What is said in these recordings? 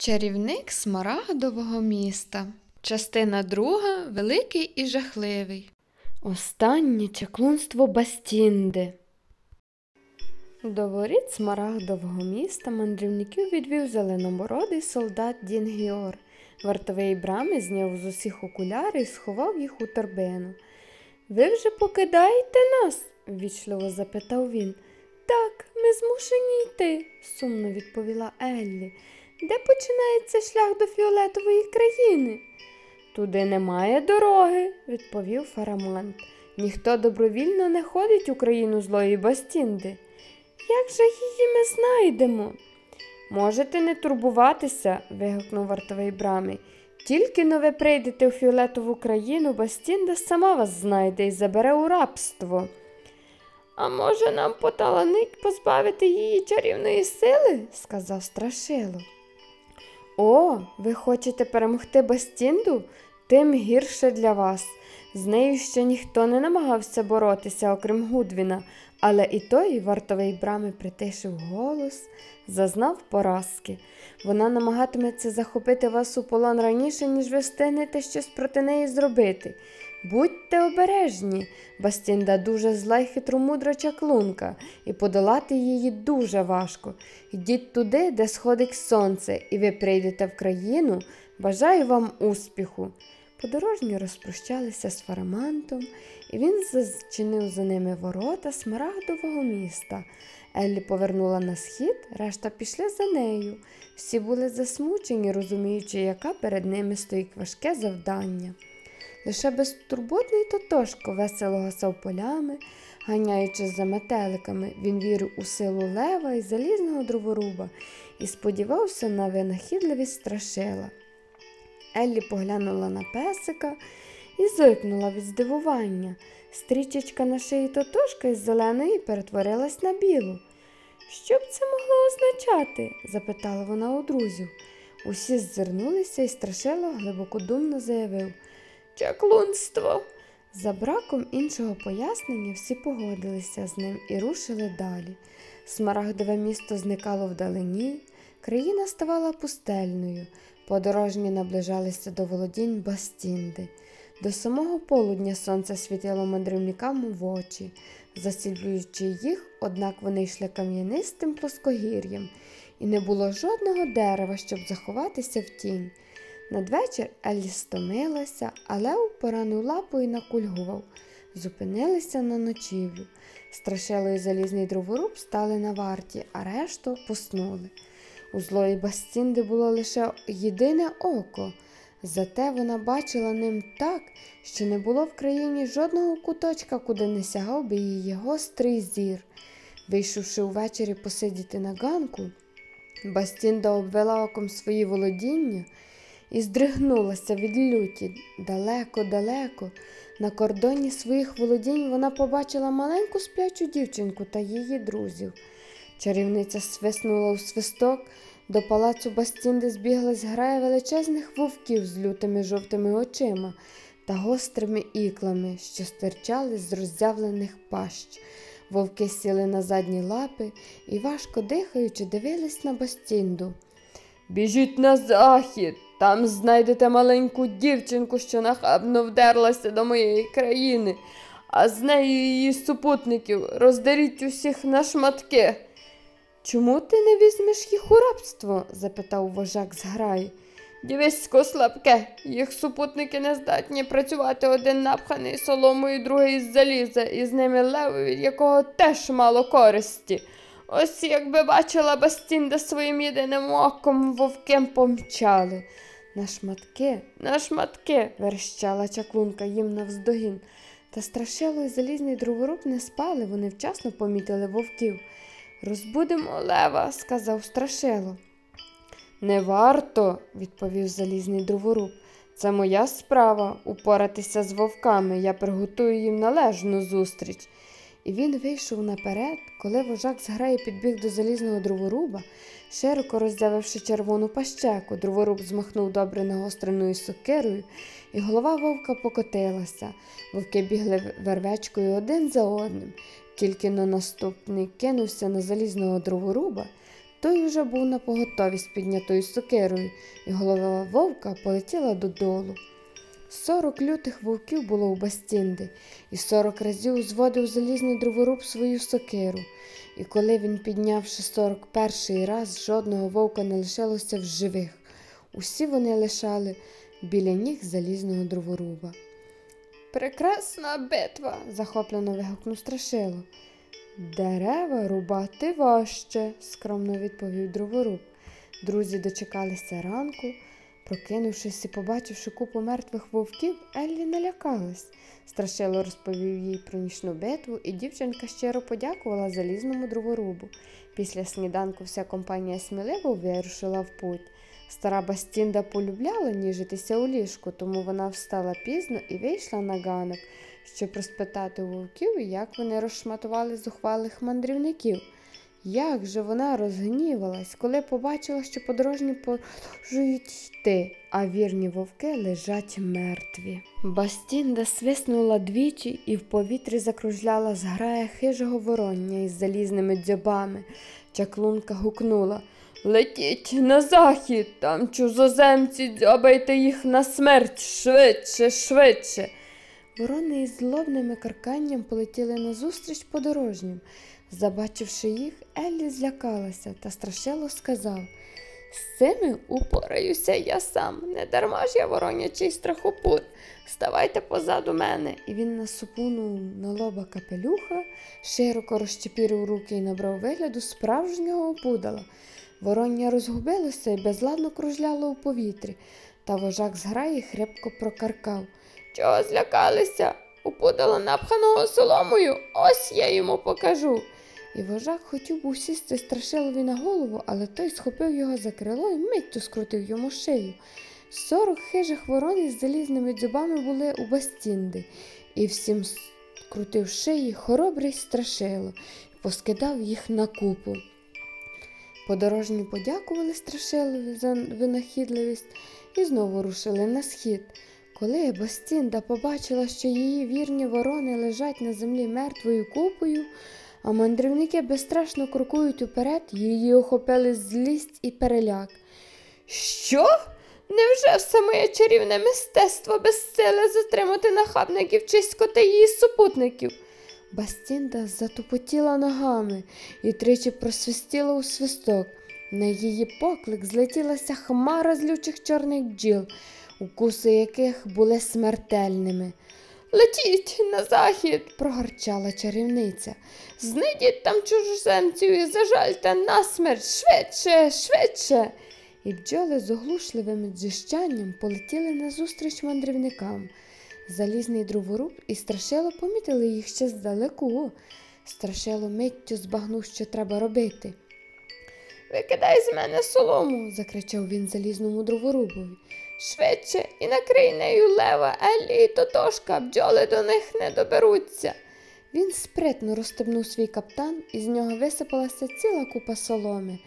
Чарівник Смарагдового міста. Частина друга Великий і жахливий. Останнє чаклунство Бастінди. До воріт Смарагдового міста мандрівників відвів зеленобородий солдат Дінгіор. Вартовий брами зняв з усіх окуляри і сховав їх у торбину. Ви вже покидаєте нас? ввічливо запитав він. Так, ми змушені йти, сумно відповіла Еллі. Де починається шлях до фіолетової країни? Туди немає дороги, відповів Фарамант. Ніхто добровільно не ходить у країну злої Бастінди. Як же її ми знайдемо? Можете не турбуватися, вигукнув вартовий брами. Тільки но ви прийдете у фіолетову країну, Бастінда сама вас знайде і забере у рабство. А може, нам поталанить позбавити її чарівної сили? сказав Страшило. О, ви хочете перемогти Бастінду? Тим гірше для вас. З нею ще ніхто не намагався боротися, окрім Гудвіна, але і той вартовий брами притишив голос, зазнав поразки. Вона намагатиметься захопити вас у полон раніше, ніж ви встигнете щось проти неї зробити. Будьте обережні, Бастінда дуже зла й хитромудра чаклунка, і подолати її дуже важко. Йдіть туди, де сходить сонце, і ви прийдете в країну. Бажаю вам успіху. Подорожні розпрощалися з фарамантом, і він зачинив за ними ворота смарагдового міста. Еллі повернула на схід, решта пішли за нею. Всі були засмучені, розуміючи, яка перед ними стоїть важке завдання. Лише безтурботний Тотошко весело гасав полями, ганяючись за метеликами, він вірив у силу лева і залізного дроворуба і сподівався на винахідливість страшила. Еллі поглянула на песика і зойкнула від здивування. Стрічечка на шиї Тотошка із зеленої перетворилась на білу. Що б це могло означати? запитала вона у друзів. Усі ззирнулися і страшило глибокодумно заявив Чаклунство. За браком іншого пояснення всі погодилися з ним і рушили далі. Смарагдове місто зникало вдалині, країна ставала пустельною, подорожні наближалися до володінь Бастінди. До самого полудня сонце світило мандрівникам в очі, засідлюючи їх, однак вони йшли кам'янистим плоскогір'ям, і не було жодного дерева, щоб заховатися в тінь. Надвечір Еллі стомилася, але у порану лапою накульгував. Зупинилися на ночівлю. Страшило і залізний дроворуб стали на варті, а решту поснули. У злої Бастінди було лише єдине око, зате вона бачила ним так, що не було в країні жодного куточка, куди не сягав би її гострий зір. Вийшовши увечері посидіти на ганку, Бастінда обвела оком свої володіння і здригнулася від люті. Далеко-далеко, на кордоні своїх володінь вона побачила маленьку сплячу дівчинку та її друзів. Чарівниця свиснула у свисток, до палацу Бастінди збіглась грая величезних вовків з лютими жовтими очима та гострими іклами, що стирчали з роззявлених пащ. Вовки сіли на задні лапи і, важко дихаючи, дивились на Бастінду. Біжіть на захід, там знайдете маленьку дівчинку, що нахабно вдерлася до моєї країни, а з нею її супутників роздаріть усіх на шматки. Чому ти не візьмеш їх у рабство? запитав вожак з граї. Дівисько слабке, їх супутники не здатні працювати один напханий соломою, другий з заліза, і з ними лев, від якого теж мало користі. Ось якби бачила Бастінда своїм єдиним оком вовким помчали. На шматки, на шматки, верещала чаклунка їм навздогін. Та страшило і залізний дроворуб не спали, вони вчасно помітили вовків. Розбудемо лева, сказав страшило. Не варто, відповів залізний дроворуб. Це моя справа упоратися з вовками. Я приготую їм належну зустріч. Він вийшов наперед, коли вожак з граї підбіг до залізного дроворуба, широко роздявивши червону пащеку, дроворуб змахнув добре нагостреною сокирою, і голова вовка покотилася. Вовки бігли вервечкою один за одним. Тільки на наступний кинувся на залізного дроворуба, Той уже був на поготові з піднятою сокирою, і голова вовка полетіла додолу. Сорок лютих вовків було у Бастінди, і сорок разів зводив залізний дроворуб свою сокиру. І коли він, піднявши сорок перший раз, жодного вовка не лишилося в живих. Усі вони лишали біля ніг залізного дроворуба. Прекрасна битва. захоплено вигукнув страшило. Дерева рубати важче, скромно відповів дроворуб. Друзі дочекалися ранку. Прокинувшись і побачивши купу мертвих вовків, Еллі налякалась. Страшило розповів їй про нічну битву, і дівчинка щиро подякувала залізному дроворубу. Після сніданку вся компанія сміливо вирушила в путь. Стара Бастінда полюбляла ніжитися у ліжку, тому вона встала пізно і вийшла на ганок, щоб розпитати вовків, як вони розшматували зухвалих мандрівників. Як же вона розгнівалась, коли побачила, що подорожні продовжують йти, а вірні вовки лежать мертві. Бастінда свиснула двічі і в повітрі закружляла зграя хижого вороння із залізними дзьобами. Чаклунка гукнула Летіть на захід, там чужоземці, дзьобайте їх на смерть швидше, швидше. Ворони із злобними карканням полетіли назустріч подорожнім. Забачивши їх, Еллі злякалася та страшило сказав з цими упораюся я сам, не дарма ж я воронячий страхопут. Ставайте позаду мене. І він насупунув на лоба капелюха, широко розчепірив руки і набрав вигляду справжнього опудала. Вороння розгубилося і безладно кружляло у повітрі, та вожак зграї хрипко прокаркав. Чого злякалися? Упудала напханого соломою, ось я йому покажу. І вожак хотів був сісти страшилові на голову, але той схопив його за крило і миттю скрутив йому шию. Сорок хижих ворон із залізними дзюбами були у бастінди, і всім скрутив шиї хоробрий страшило поскидав їх на купу. Подорожні подякували страшилові за винахідливість і знову рушили на схід. Коли Бастінда побачила, що її вірні ворони лежать на землі мертвою купою, а мандрівники безстрашно крокують уперед, її охопили злість і переляк. Що? Невже все моє чарівне мистецтво безсиле затримати нахабників чисько та її супутників? Бастінда затупотіла ногами і тричі просвистіла у свисток. На її поклик злетілася хмара злючих чорних бджіл, укуси яких були смертельними. Летіть на захід, прогорчала чарівниця. Знайдіть там чужоземців і зажальте насмерть швидше, швидше. І бджоли з оглушливим дзищанням полетіли назустріч мандрівникам. Залізний дроворуб і страшило помітили їх ще здалеку. Страшило миттю збагнув, що треба робити. Викидай з мене солому, закричав він залізному дроворубові. Швидше і накрий нею лева, Еллі і Тотошка, бджоли до них не доберуться. Він спритно розстебнув свій каптан, і з нього висипалася ціла купа соломи.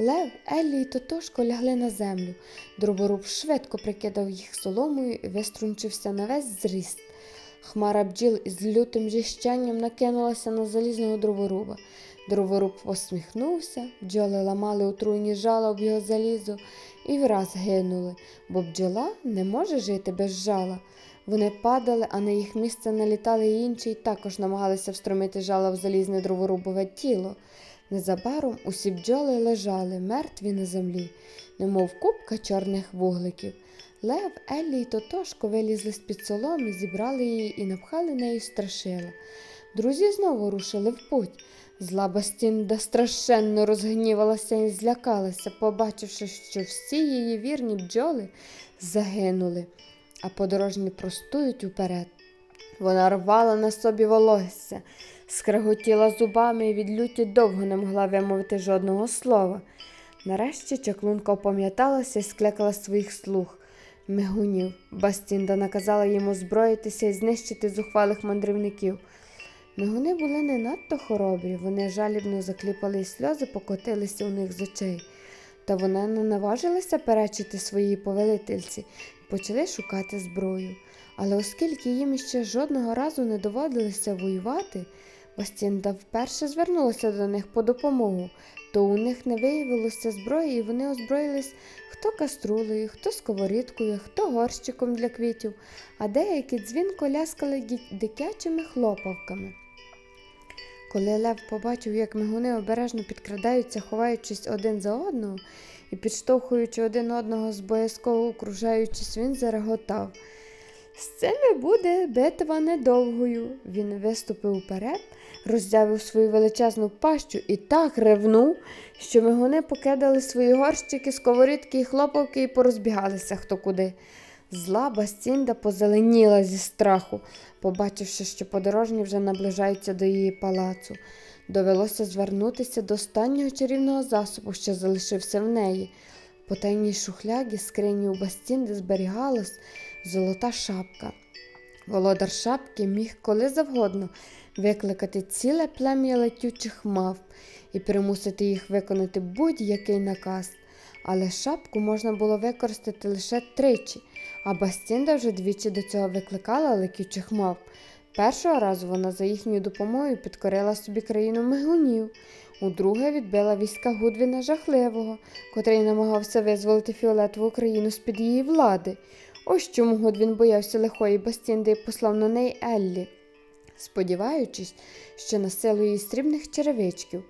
Лев, Еллі і Тотошко лягли на землю. Дроворуб швидко прикидав їх соломою і виструнчився на весь зріст. Хмара бджіл із лютим жіщанням накинулася на залізного дроворуба. Дроворуб посміхнувся, бджоли ламали отруйні жала об його залізо і враз гинули, бо бджола не може жити без жала. Вони падали, а на їх місце налітали інші й також намагалися встромити жала в залізне дроворубове тіло. Незабаром усі бджоли лежали, мертві на землі, немов купка чорних вугликів. Лев, Еллі й Тотошко вилізли з під соломи, зібрали її і напхали нею страшила. Друзі знову рушили в путь. Зла Бастінда страшенно розгнівалася і злякалася, побачивши, що всі її вірні бджоли загинули, а подорожні простують уперед. Вона рвала на собі волосся, скреготіла зубами і від люті довго не могла вимовити жодного слова. Нарешті чаклунка опам'яталася і скликала своїх слуг. Мигунів. Бастінда наказала йому озброїтися і знищити зухвалих мандрівників. Мигуни були не надто хоробрі, вони жалібно закліпали сльози покотилися у них з очей. Та вони не наважилися перечити своїй повелительці і почали шукати зброю. Але оскільки їм іще жодного разу не доводилося воювати, Бастінда вперше звернулася до них по допомогу, то у них не виявилося зброї, і вони озброїлись хто каструлею, хто сковорідкою, хто горщиком для квітів, а деякі дзвінко ляскали дитячими хлопавками. Коли Лев побачив, як мигуни обережно підкрадаються, ховаючись один за одного і підштовхуючи один одного з боязково окружаючись, він зареготав. З цими буде битва недовгою. Він виступив вперед, роздявив свою величезну пащу і так ревнув, що мигуни покидали свої горщики, сковорідки і хлопавки і порозбігалися хто куди. Зла Бастінда позеленіла зі страху, побачивши, що подорожні вже наближаються до її палацу. Довелося звернутися до останнього чарівного засобу, що залишився в неї. В потайній шухляді скрині у Бастінди зберігалась золота шапка. Володар шапки міг коли завгодно викликати ціле плем'я летючих мав і примусити їх виконати будь-який наказ. Але шапку можна було використати лише тричі, а Бастінда вже двічі до цього викликала летючих мав. Першого разу вона за їхньою допомогою підкорила собі країну мигунів, удруге відбила війська Гудвіна Жахливого, котрий намагався визволити фіолетову країну з-під її влади. Ось чому Гудвін боявся лихої Бастінди і послав на неї Еллі, сподіваючись, що на силу її срібних черевичків.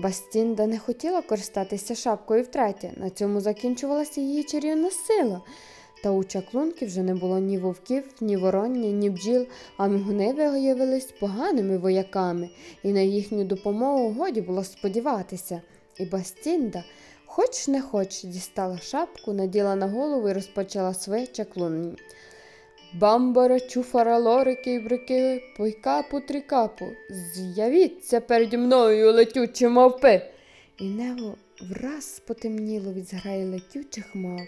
Бастінда не хотіла користатися шапкою втретє, на цьому закінчувалася її чарівна сила. Та у чаклунки вже не було ні вовків, ні вороння, ні бджіл, а мігуни виявились поганими вояками, і на їхню допомогу годі було сподіватися. І Бастінда, хоч не хоч, дістала шапку, наділа на голову і розпочала своє чаклуння. Бамбара, чуфара, лорики і брики, пойкапу, трикапу, з'явіться переді мною, летючі мавпи. І небо враз потемніло від зграї летючих мав,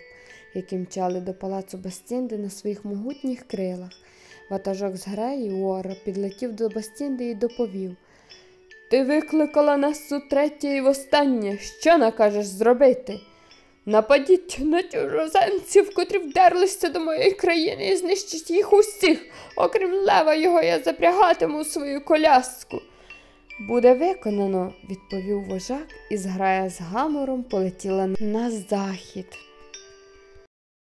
які мчали до палацу Бастінди на своїх могутніх крилах. Ватажок з граї Уора підлетів до Бастінди і доповів. Ти викликала нас утретє і востаннє. Що накажеш зробити? Нападіть на чужоземців, котрі вдерлися до моєї країни і знищить їх усіх. Окрім лева його я запрягатиму у свою коляску. Буде виконано, відповів вожак, і зграя з гамором полетіла на захід.